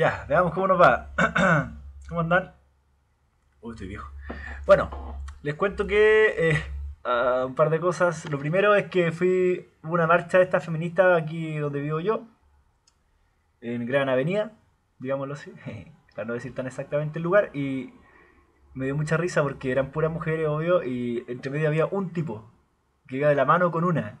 Ya, veamos cómo nos va. ¿Cómo andan? Uy, estoy viejo. Bueno, les cuento que eh, un par de cosas. Lo primero es que fui una marcha de esta feminista aquí donde vivo yo, en Gran Avenida, digámoslo así, para no decir tan exactamente el lugar, y me dio mucha risa porque eran puras mujeres, obvio, y entre medio había un tipo que iba de la mano con una.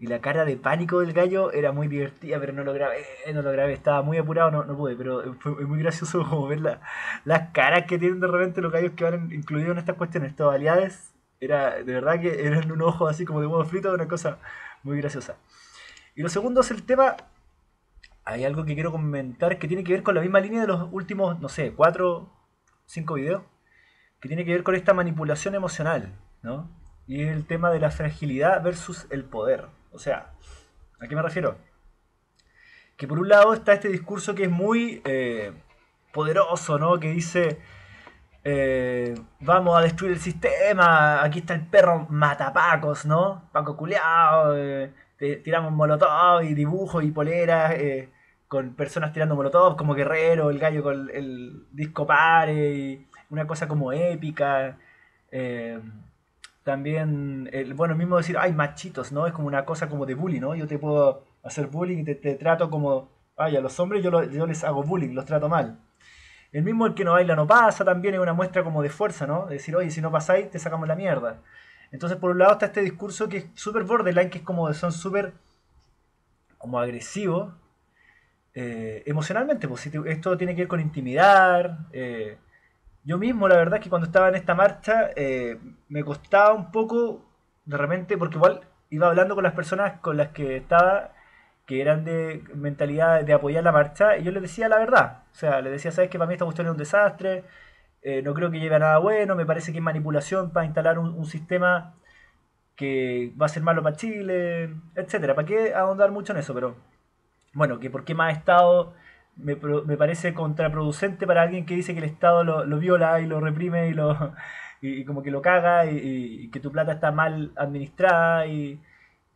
Y la cara de pánico del gallo era muy divertida, pero no lo grabé, no lo grabé, estaba muy apurado, no, no pude, pero fue muy gracioso como ver las caras que tienen de repente los gallos que van incluidos en estas cuestiones, estas variedades. Era, de verdad que eran un ojo así como de huevo frito, una cosa muy graciosa. Y lo segundo es el tema, hay algo que quiero comentar que tiene que ver con la misma línea de los últimos, no sé, cuatro, cinco videos, que tiene que ver con esta manipulación emocional, ¿no? Y es el tema de la fragilidad versus el poder. O sea, ¿a qué me refiero? Que por un lado está este discurso que es muy eh, poderoso, ¿no? Que dice, eh, vamos a destruir el sistema, aquí está el perro matapacos, ¿no? Paco culeado, eh, tiramos molotov y dibujos y poleras con personas tirando molotov como guerrero, el gallo con el, disco pare, y una cosa como épica. También, el, bueno, mismo decir, ay, machitos, ¿no? Es como una cosa como de bullying, ¿no? Yo te puedo hacer bullying y te, trato como, ay, a los hombres yo, yo les hago bullying, los trato mal. El mismo el que no baila no pasa también es una muestra como de fuerza, ¿no? De decir, oye, si no pasáis, te sacamos la mierda. Entonces, por un lado está este discurso que es súper borderline, que es como, son súper como agresivos eh, emocionalmente. Pues, esto tiene que ver con intimidar, eh, yo mismo, la verdad es que cuando estaba en esta marcha, eh, me costaba un poco, de repente, porque igual iba hablando con las personas con las que estaba, que eran de mentalidad de apoyar la marcha, y yo les decía la verdad. O sea, les decía, sabes que para mí esta cuestión es un desastre, eh, no creo que lleve a nada bueno, me parece que es manipulación para instalar un, sistema que va a ser malo para Chile, etcétera. ¿Para qué ahondar mucho en eso? Pero bueno, que por qué más Estado me, me, parece contraproducente para alguien que dice que el Estado lo, viola y lo reprime y lo y, como que lo caga y, que tu plata está mal administrada y,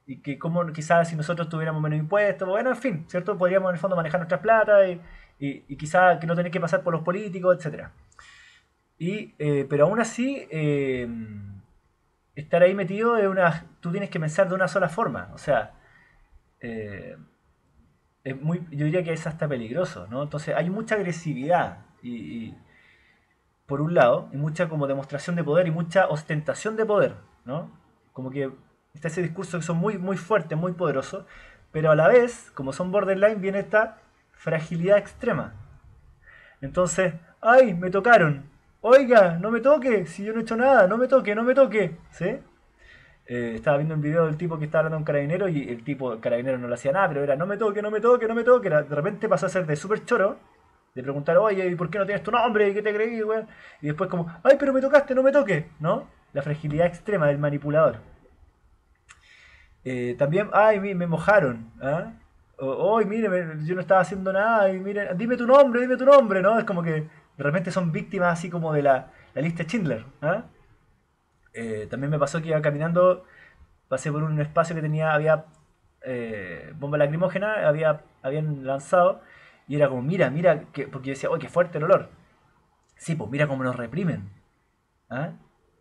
y, que como quizás si nosotros tuviéramos menos impuestos, bueno, en fin, ¿cierto? Podríamos en el fondo manejar nuestras plata y, y, quizás que no tener que pasar por los políticos, etcétera. Y, eh, pero aún así, eh, estar ahí metido es una... Tú tienes que pensar de una sola forma, o sea... Eh, yo diría que es hasta peligroso, ¿no? Entonces hay mucha agresividad y, por un lado, y mucha como demostración de poder y mucha ostentación de poder, ¿no? Como que está ese discurso que son muy, muy fuertes, muy poderosos, pero a la vez, como son borderline, viene esta fragilidad extrema. Entonces, ¡ay! Me tocaron. Oiga, no me toque, si yo no he hecho nada, no me toque, no me toque. ¿Sí? Eh, estaba viendo un video del tipo que estaba hablando a un carabinero y el tipo, carabinero no le hacía nada, pero era no me toque, no me toque, no me toque. de repente pasó a ser de súper choro, de preguntar, oye, ¿y por qué no tienes tu nombre? ¿Y qué te creí? Y después como, ay, pero me tocaste, no me toque, ¿no? La fragilidad extrema del manipulador. Eh, también, ay, me mojaron, ¿ah? Hoy, mire, yo no estaba haciendo nada, y miren, dime tu nombre, dime tu nombre, ¿no? Es como que de repente son víctimas así como de la, la lista Schindler, ¿ah? Eh, también me pasó que iba caminando, pasé por un espacio que tenía, había eh, bomba lacrimógena, había, habían lanzado, y era como, mira, mira, que, porque yo decía, ¡oh, qué fuerte el olor! Sí, pues mira cómo nos reprimen. ¿Ah?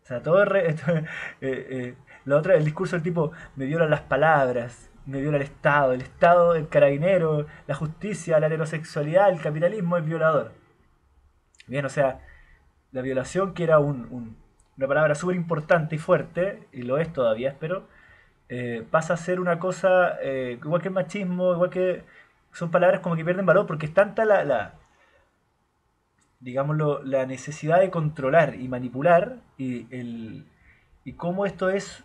O sea, todo esto, eh, eh, el discurso del tipo, me violan las palabras, me viola el Estado, el Estado, el carabinero, la justicia, la heterosexualidad, el capitalismo es violador. Bien, o sea, la violación que era un una palabra súper importante y fuerte, y lo es todavía, espero, eh, pasa a ser una cosa, eh, igual que el machismo, igual que son palabras como que pierden valor, porque es tanta la, la digámoslo, la necesidad de controlar y manipular, y, el, y cómo esto es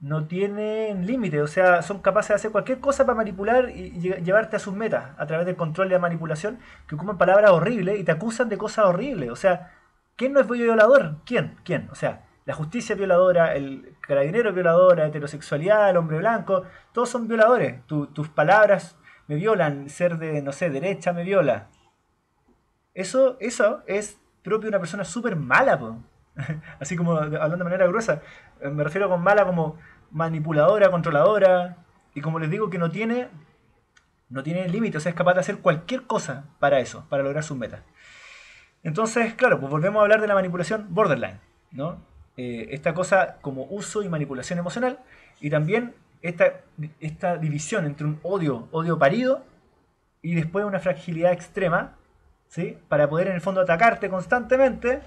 no tienen límite, o sea, son capaces de hacer cualquier cosa para manipular y llevarte a sus metas a través del control y la manipulación, que ocupan palabras horribles y te acusan de cosas horribles, o sea, ¿Quién no es violador? ¿Quién? ¿Quién? O sea, la justicia violadora, el carabinero violador, la heterosexualidad, el hombre blanco, todos son violadores. tus palabras me violan, ser de, no sé, derecha me viola. Eso, eso es propio de una persona súper mala, po. así como hablando de manera gruesa. Eh, me refiero con mala como manipuladora, controladora, y como les digo que no tiene No tiene límite, o sea, es capaz de hacer cualquier cosa para eso, para lograr sus metas. Entonces, claro, pues volvemos a hablar de la manipulación borderline, ¿no? Eh, esta cosa como uso y manipulación emocional y también esta, esta división entre un odio, odio parido y después una fragilidad extrema, ¿sí? Para poder en el fondo atacarte constantemente,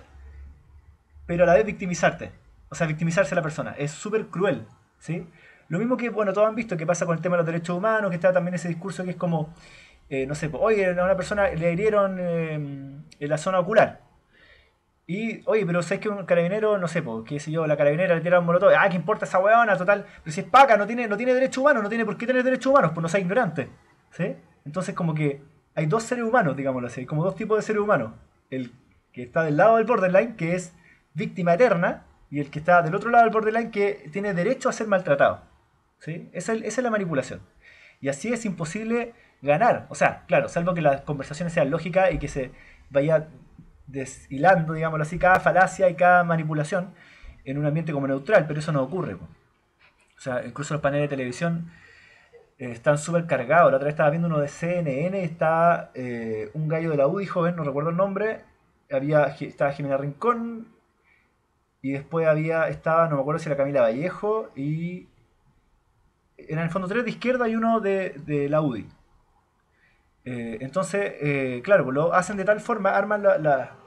pero a la vez victimizarte. O sea, victimizarse a la persona. Es súper cruel, ¿sí? Lo mismo que, bueno, todos han visto que pasa con el tema de los derechos humanos, que está también ese discurso que es como, eh, no sé, oye, a una persona le hirieron eh, en la zona ocular. Y, oye, pero ¿sabes que un carabinero, no sé, pues, qué sé yo, la carabinera le tira un molotov? Ah, ¿qué importa esa weona? Total. Pero si es paca, no tiene, no tiene derechos humanos, no tiene por qué tener derechos humanos, pues no sea ignorante. ¿Sí? Entonces, como que hay dos seres humanos, digámoslo así, como dos tipos de seres humanos. El que está del lado del borderline, que es víctima eterna, y el que está del otro lado del borderline, que tiene derecho a ser maltratado. ¿Sí? Esa, es la manipulación. Y así es imposible ganar. O sea, claro, salvo que las conversaciones sean lógicas y que se vaya deshilando, digámoslo así, cada falacia y cada manipulación en un ambiente como neutral, pero eso no ocurre. O sea, incluso los paneles de televisión eh, están súper cargados. La otra vez estaba viendo uno de CNN, está eh, un gallo de la UDI joven, no recuerdo el nombre, había, estaba Jimena Rincón, y después había, estaba, no me acuerdo si era Camila Vallejo, y en el fondo tres de izquierda y uno de, la UDI. Eh, entonces, claro, pues lo hacen de tal forma, arman la,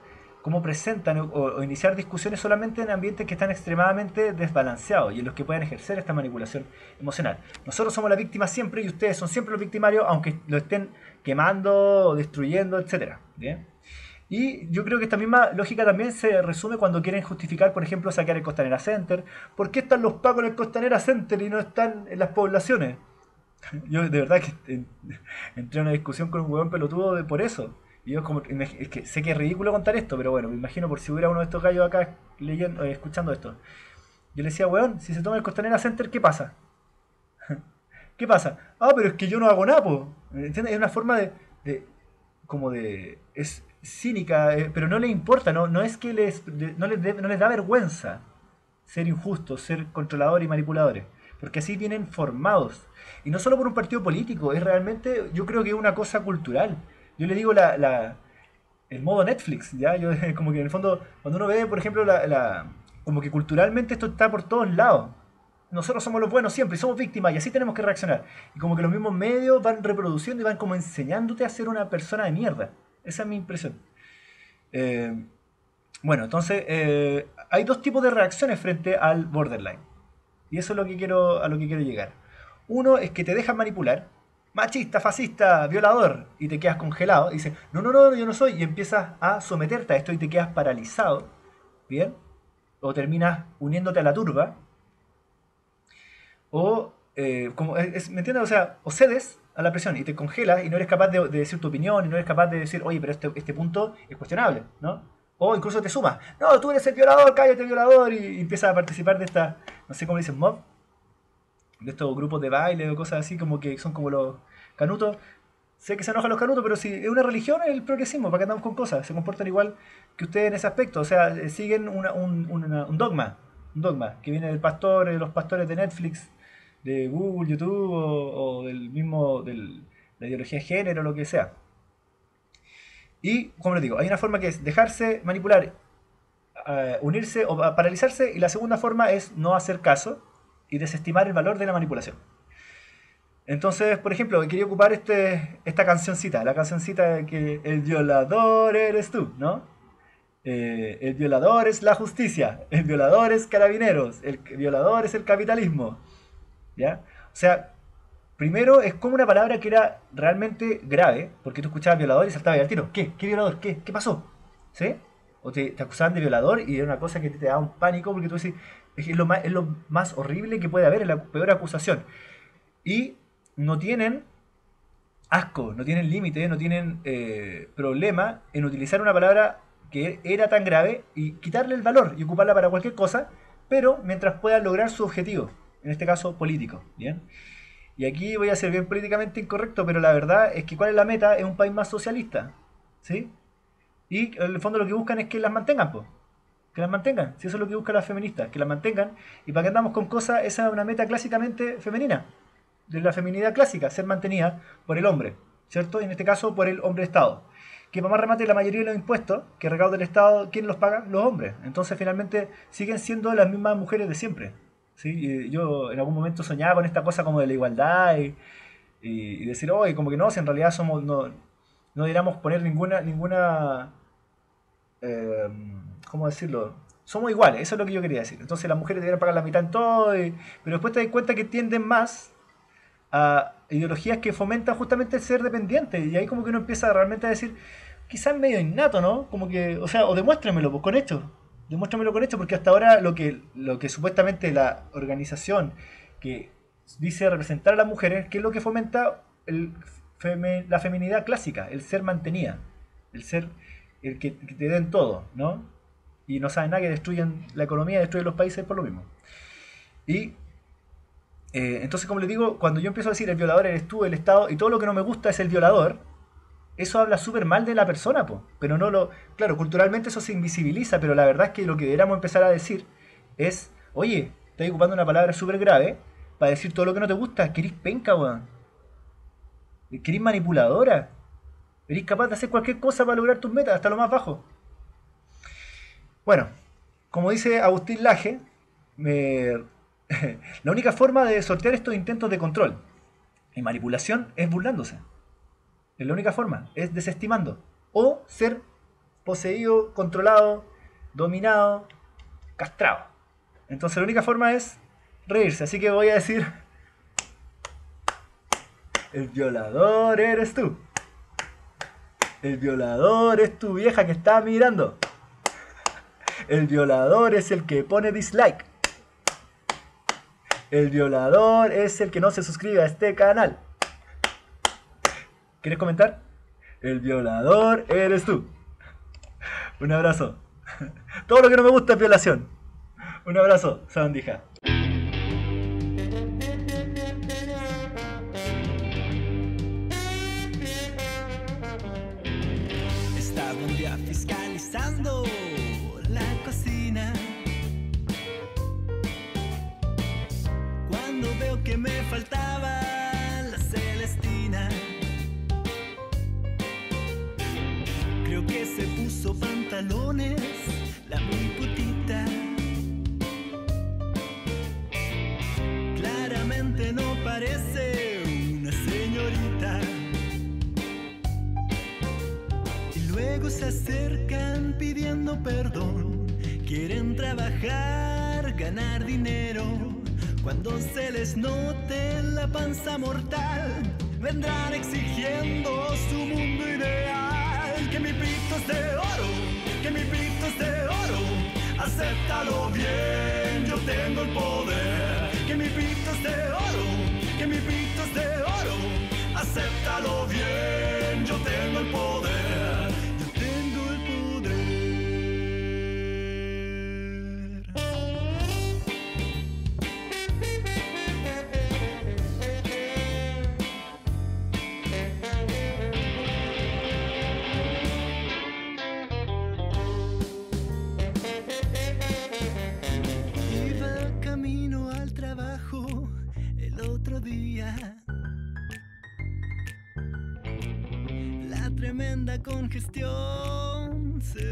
cómo presentan o, iniciar discusiones solamente en ambientes que están extremadamente desbalanceados y en los que pueden ejercer esta manipulación emocional. Nosotros somos la víctima siempre y ustedes son siempre los victimarios, aunque lo estén quemando, destruyendo, etc. Y yo creo que esta misma lógica también se resume cuando quieren justificar, por ejemplo, saquear el Costanera Center. ¿Por qué están los pacos en el Costanera Center y no están en las poblaciones? Yo de verdad que entré en una discusión con un huevón pelotudo de por eso. Y yo como, es que sé que es ridículo contar esto, pero bueno, me imagino por si hubiera uno de estos gallos acá leyendo, eh, escuchando esto. Yo le decía, weón, si se toma el Costanera Center, ¿qué pasa? ¿Qué pasa? Ah, pero es que yo no hago napo. ¿Entiendes? Es una forma de, de como de... es cínica, eh, pero no le importa, no, no es que les, no, les no les da vergüenza ser injustos, ser controladores y manipuladores. Porque así vienen formados. Y no solo por un partido político, es realmente, yo creo que es una cosa cultural yo le digo la, la, el modo Netflix, ¿ya? Yo, como que en el fondo, cuando uno ve, por ejemplo, la, la, como que culturalmente esto está por todos lados. Nosotros somos los buenos siempre, somos víctimas y así tenemos que reaccionar. Y como que los mismos medios van reproduciendo y van como enseñándote a ser una persona de mierda. Esa es mi impresión. Eh, bueno, entonces eh, hay dos tipos de reacciones frente al borderline. Y eso es lo que quiero, a lo que quiero llegar. Uno es que te dejan manipular, machista, fascista, violador, y te quedas congelado, y dices, no, no, no, yo no soy, y empiezas a someterte a esto y te quedas paralizado, ¿bien? O terminas uniéndote a la turba, o, eh, como, es, ¿me entiendes? O sea, o cedes a la presión y te congelas y no eres capaz de, decir tu opinión, y no eres capaz de decir, oye, pero este, este punto es cuestionable, ¿no? O incluso te sumas, no, tú eres el violador, cállate violador, y, y empiezas a participar de esta, no sé cómo dicen, mob, de estos grupos de baile o cosas así, como que son como los canutos. Sé que se enojan los canutos, pero si es una religión, es el progresismo, para que andamos con cosas. Se comportan igual que ustedes en ese aspecto. O sea, eh, siguen un, dogma. Un dogma que viene del pastor, de los pastores de Netflix, de Google, YouTube o, del mismo, de la ideología de género, lo que sea. Y, como les digo, hay una forma que es dejarse manipular, eh, unirse o paralizarse, y la segunda forma es no hacer caso y desestimar el valor de la manipulación. Entonces, por ejemplo, quería ocupar este, esta cancioncita, la cancioncita de que el violador eres tú, ¿no? Eh, el violador es la justicia, el violador es carabineros, el violador es el capitalismo. ¿Ya? O sea, primero es como una palabra que era realmente grave, porque tú escuchabas violador y saltaba al tiro. ¿Qué? ¿Qué violador? ¿Qué? ¿Qué pasó? ¿Sí? O te, te acusaban de violador y era una cosa que te daba un pánico porque tú decís, es lo, más, horrible que puede haber, es la peor acusación. Y no tienen asco, no tienen límite, no tienen eh, problema en utilizar una palabra que era tan grave y quitarle el valor y ocuparla para cualquier cosa, pero mientras pueda lograr su objetivo, en este caso político. ¿bien? Y aquí voy a ser bien políticamente incorrecto, pero la verdad es que cuál es la meta es un país más socialista. ¿sí? Y en el fondo lo que buscan es que las mantengan. pues que las mantengan. Si eso es lo que buscan las feministas, que las mantengan. Y para que andamos con cosas, esa es una meta clásicamente femenina. de la feminidad clásica, ser mantenida por el hombre, ¿cierto? En este caso por el hombre Estado. Que para más remate la mayoría de los impuestos que recauda el Estado, ¿quién los paga? Los hombres. Entonces finalmente siguen siendo las mismas mujeres de siempre. ¿Sí? yo en algún momento soñaba con esta cosa como de la igualdad y, decir, oye, como que no, si en realidad somos, no, no deberíamos poner ninguna, ninguna, eh, ¿cómo decirlo? Somos iguales, eso es lo que yo quería decir. Entonces las mujeres deberían pagar la mitad en todo, pero después te das cuenta que tienden más a ideologías que fomentan justamente el ser dependiente. Y ahí como que uno empieza realmente a decir, quizás medio innato, ¿no? Como que, o sea, o demuéstremelo pues, con esto. Demuéstramelo con esto, porque hasta ahora lo que, lo que supuestamente la organización que dice representar a las mujeres, ¿qué es lo que fomenta la feminidad clásica, el ser mantenida, el ser el que, te den todo, ¿no? Y no saben nada que destruyen la economía, destruyen los países por lo mismo. Y eh, entonces, como les digo, cuando yo empiezo a decir el violador eres tú, el Estado, y todo lo que no me gusta es el violador, eso habla súper mal de la persona, po. pero no lo... Claro, culturalmente eso se invisibiliza, pero la verdad es que lo que deberíamos empezar a decir es, oye, estoy ocupando una palabra súper grave para decir todo lo que no te gusta, querís penca, weón. Querís manipuladora. Eres capaz de hacer cualquier cosa para lograr tus metas, hasta lo más bajo. Bueno, como dice Agustín Laje, la única forma de sortear estos intentos de control y manipulación es burlándose. La única forma, es desestimando. O ser poseído, controlado, dominado, castrado. Entonces la única forma es reírse. Así que voy a decir, el violador eres tú. El violador es tu vieja que está mirando. El violador es el que pone dislike. El violador es el que no se suscribe a este canal. ¿Quieres comentar? El violador eres tú. Un abrazo. Todo lo que no me gusta es violación. Un abrazo, Sandija. La muy putita. Claramente no parece una señorita. Y luego se acercan pidiendo perdón. Quieren trabajar, ganar dinero. Cuando se les note la panza mortal, vendrán exigiendo su mundo ideal. Mi pito es de oro que mi pito es de oro. Acéptalo bien, yo tengo el poder. Que mi pito es de oro, que mi pito es de oro. Acéptalo bien, yo tengo el poder. cuestión.